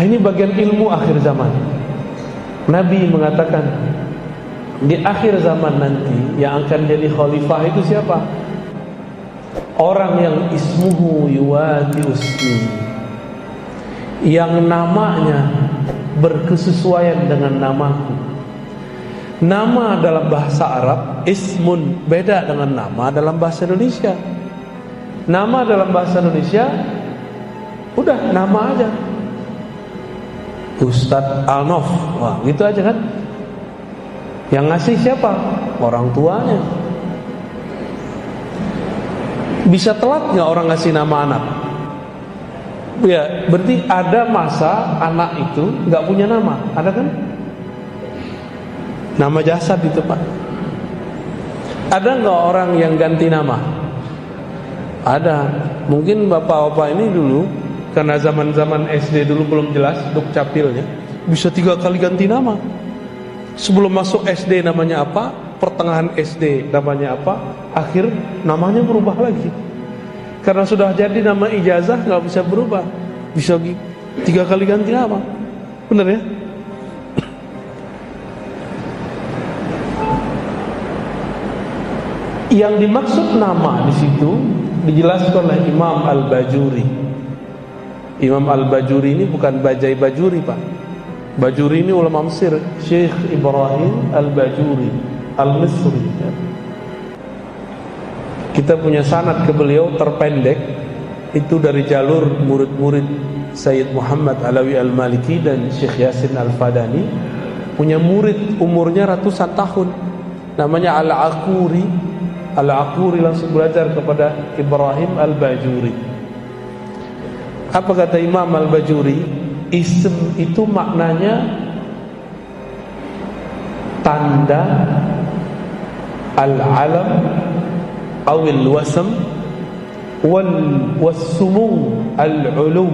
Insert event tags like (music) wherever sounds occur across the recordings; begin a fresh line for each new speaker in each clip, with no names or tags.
Ah, ini bagian ilmu akhir zaman. Nabi mengatakan di akhir zaman nanti yang akan jadi khalifah itu siapa? Orang yang ismuhu yuwati usmi. Yang namanya berkesesuaian dengan namaku. Nama dalam bahasa Arab ismun beda dengan nama dalam bahasa Indonesia. Nama dalam bahasa Indonesia udah nama aja. Ustadz Alnof, wah gitu aja kan? Yang ngasih siapa? Orang tuanya. Bisa telat nggak orang ngasih nama anak? Ya, berarti ada masa anak itu nggak punya nama, ada kan? Nama jasad itu pak. Ada nggak orang yang ganti nama? Ada. Mungkin bapak-bapak ini dulu karena zaman-zaman SD dulu belum jelas dukcapilnya, bisa tiga kali ganti nama. Sebelum masuk SD namanya apa, pertengahan SD namanya apa, akhir namanya berubah lagi. Karena sudah jadi nama ijazah nggak bisa berubah, bisa tiga kali ganti nama, benar ya? Yang dimaksud nama di situ dijelaskan oleh Imam Al-Bajuri. Imam Al-Bajuri ini bukan Bajai Bajuri, Pak. Bajuri ini ulama Mesir, Syekh Ibrahim Al-Bajuri Al-Misri. Kita punya sanad ke beliau terpendek itu dari jalur murid-murid Sayyid Muhammad Alawi Al-Maliki dan Syekh Yasin Al-Fadani punya murid umurnya ratusan tahun namanya Al-Aquri Al-Aquri langsung belajar kepada Ibrahim Al-Bajuri apa kata Imam Al-Bajuri? Ism itu maknanya tanda al-alam awil wasam wal wasumung al-ulum.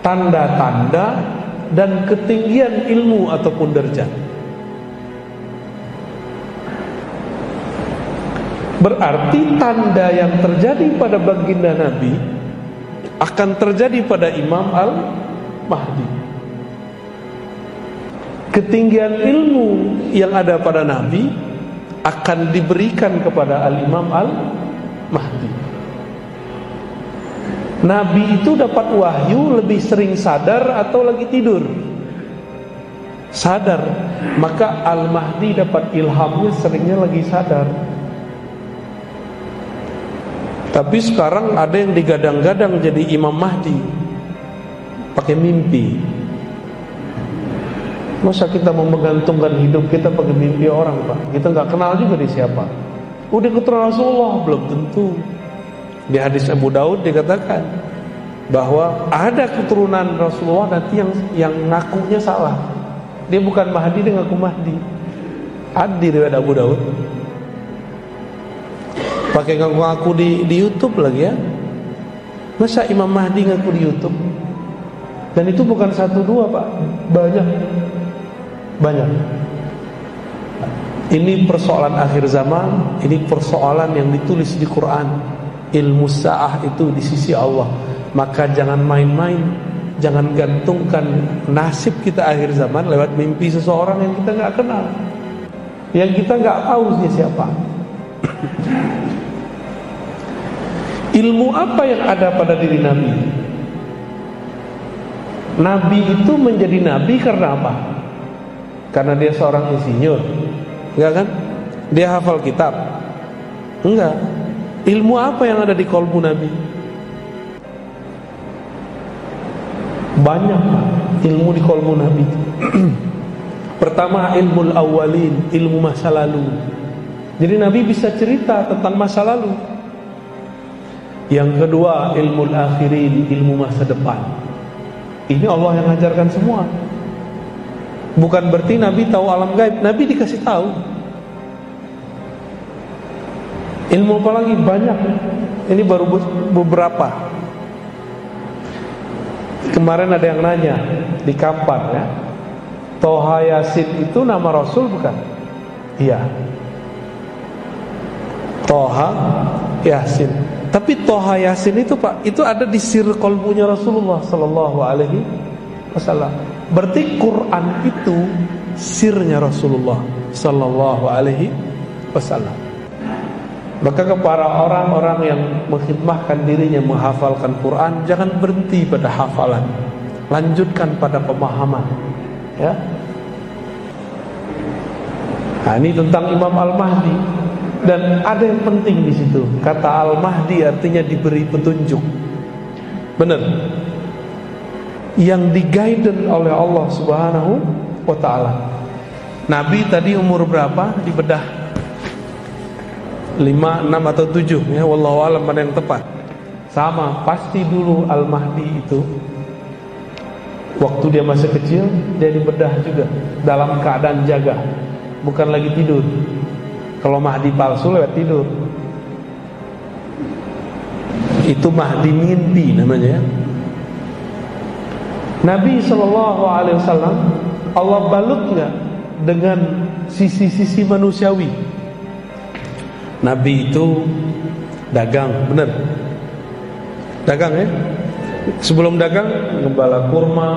Tanda-tanda dan ketinggian ilmu ataupun derajat. Berarti tanda yang terjadi pada baginda Nabi akan terjadi pada Imam Al-Mahdi ketinggian ilmu yang ada pada Nabi akan diberikan kepada Al-Imam Al-Mahdi. Nabi itu dapat wahyu lebih sering sadar atau lagi tidur? Sadar. Maka Al-Mahdi dapat ilhamnya seringnya lagi sadar. Tapi sekarang ada yang digadang-gadang jadi Imam Mahdi. Pakai mimpi. Masa kita mau menggantungkan hidup kita pakai mimpi orang pak? Kita nggak kenal juga di siapa. Udah ketemu Rasulullah? Belum tentu. Di hadis Abu Daud dikatakan Bahwa ada keturunan Rasulullah nanti yang yang ngakunya salah. Dia bukan Mahdi, dia ngaku Mahdi. Adi Abu Daud Pakai ngaku-ngaku di, di Youtube lagi ya Masa Imam Mahdi ngaku di Youtube Dan itu bukan satu dua pak Banyak banyak. Ini persoalan akhir zaman, ini persoalan yang ditulis di Quran. Ilmu sa'ah itu di sisi Allah. Maka jangan main-main, jangan gantungkan nasib kita akhir zaman lewat mimpi seseorang yang kita nggak kenal. Yang kita nggak tahu siapa. Ilmu apa yang ada pada diri Nabi? Nabi itu menjadi nabi karena apa? Karena dia seorang insinyur Enggak kan? Dia hafal kitab Enggak Ilmu apa yang ada di kolbu Nabi? Banyak ilmu di kolbu Nabi (clears throat) Pertama ilmu awalin Ilmu masa lalu Jadi Nabi bisa cerita tentang masa lalu Yang kedua ilmu akhirin Ilmu masa depan. Ini Allah yang ajarkan semua. Bukan berarti Nabi tahu alam gaib. Nabi dikasih tahu. Ilmu apa lagi? Banyak. Ini baru beberapa. Kemarin ada yang nanya Di kampar ya. Toha Yasin itu nama Rasul bukan? Iya. Toha Yasin Tapi Toha Yasin itu pak Itu ada di sir kolbunya Rasulullah Sallallahu alaihi wasallam. Berarti Quran itu sirnya Rasulullah sallallahu alaihi wasallam. Maka kepada orang-orang yang mengkhidmahkan dirinya menghafalkan Quran, jangan berhenti pada hafalan. Lanjutkan pada pemahaman. Ya. Nah, ini tentang Imam Al-Mahdi dan ada yang penting di situ. Kata Al-Mahdi artinya diberi petunjuk. Benar. Yang diguiden oleh Allah Subhanahu wa taala. Nabi tadi umur berapa? Dibedah 5, 6 atau 7 ya wallahu alam mana yang tepat. Sama, pasti dulu Al-Mahdi itu waktu dia masih kecil dia dibedah juga dalam keadaan jaga bukan lagi tidur. Kalau Mahdi palsu lewat tidur. Itu Mahdi mimpi namanya ya. Nabi Shallallahu Alaihi Wasallam Allah balutnya dengan sisi-sisi manusiawi. Nabi itu dagang, benar? Dagang ya? Sebelum dagang gembala kurma,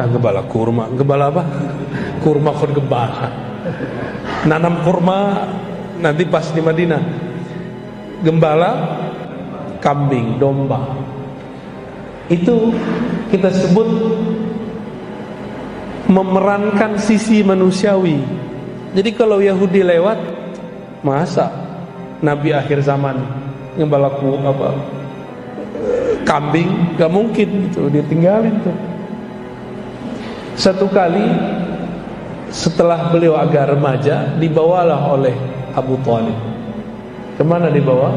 ah, gembala kurma, gembala apa? (laughs) Kurma kon gembala nanam kurma nanti pas di Madinah. Gembala kambing domba. Itu kita sebut memerankan sisi manusiawi. Jadi kalau Yahudi lewat masa Nabi akhir zaman gembala apa kambing? Gak mungkin itu dia tinggalin tuh. Satu kali setelah beliau agak remaja dibawalah oleh Abu Talib. Ke mana dibawa?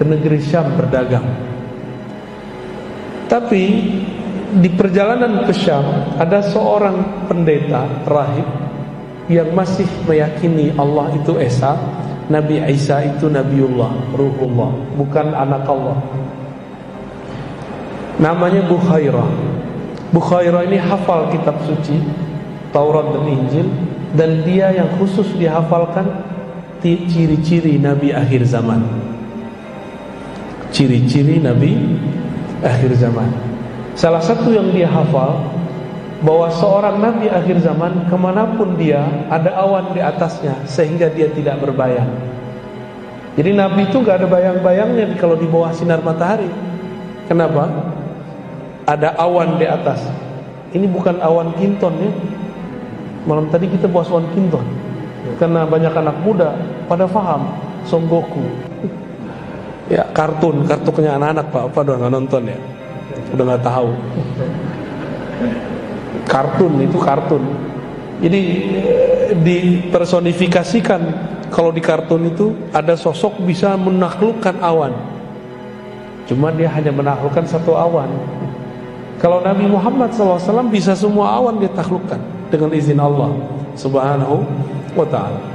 Ke negeri Syam berdagang. Tapi di perjalanan ke Syam ada seorang pendeta rahib yang masih meyakini Allah itu Esa. Nabi Isa itu Nabiullah Ruhullah bukan anak Allah. Namanya Bukhairah. Bukhairah ini hafal kitab suci Taurat dan Injil dan dia yang khusus dihafalkan ciri-ciri Nabi akhir zaman. Ciri-ciri Nabi akhir zaman. Salah satu yang dia hafal bahwa seorang Nabi akhir zaman ke mana pun dia ada awan di atasnya sehingga dia tidak berbayang. Jadi Nabi itu gak ada bayang-bayangnya kalau di bawah sinar matahari. Kenapa? Ada awan di atas. Ini bukan awan kinton ya, Malam tadi kita bahas One Kinton Karena banyak anak muda pada faham Son Goku Ya kartun, kartunya anak-anak Pak. Apa udah nonton ya? Udah nggak tahu. Kartun itu kartun. Jadi dipersonifikasikan. Kalau di kartun itu Ada sosok bisa menaklukkan awan. Cuma dia hanya menaklukkan satu awan. Kalau Nabi Muhammad SAW bisa semua awan dia taklukkan dengan izin Allah Subhanahu wa taala.